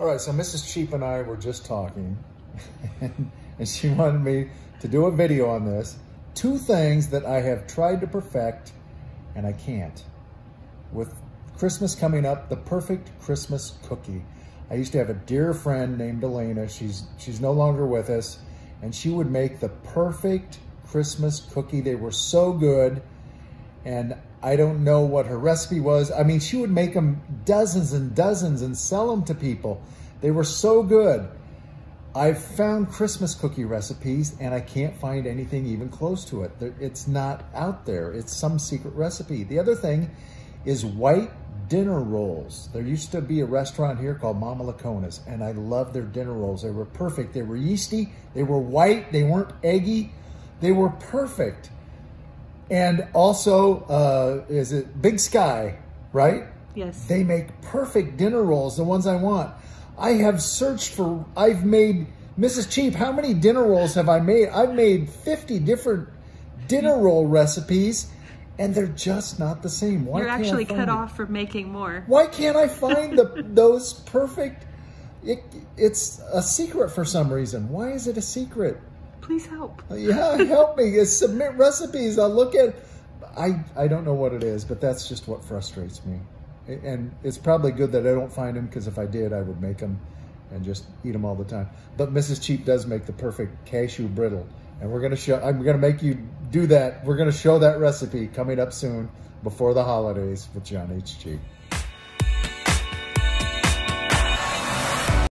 All right, so Mrs. Cheap and I were just talking, and she wanted me to do a video on this. Two things that I have tried to perfect, and I can't. With Christmas coming up, the perfect Christmas cookie. I used to have a dear friend named Elena. She's, she's no longer with us, and she would make the perfect Christmas cookie. They were so good, and I don't know what her recipe was. I mean, she would make them dozens and dozens and sell them to people. They were so good. I've found Christmas cookie recipes and I can't find anything even close to it. It's not out there. It's some secret recipe. The other thing is white dinner rolls. There used to be a restaurant here called Mama Lacona's and I love their dinner rolls. They were perfect. They were yeasty. They were white. They weren't eggy. They were perfect. And also, uh, is it Big Sky, right? Yes. They make perfect dinner rolls, the ones I want. I have searched for, I've made, Mrs. Cheap, how many dinner rolls have I made? I've made 50 different dinner roll recipes and they're just not the same. Why You're actually cut it? off from making more. Why can't I find the those perfect, it, it's a secret for some reason. Why is it a secret? Please help. yeah, help me. Submit recipes. I'll look at. I I don't know what it is, but that's just what frustrates me. And it's probably good that I don't find them because if I did, I would make them and just eat them all the time. But Mrs. Cheap does make the perfect cashew brittle, and we're gonna show. I'm gonna make you do that. We're gonna show that recipe coming up soon before the holidays with John Eats Cheap.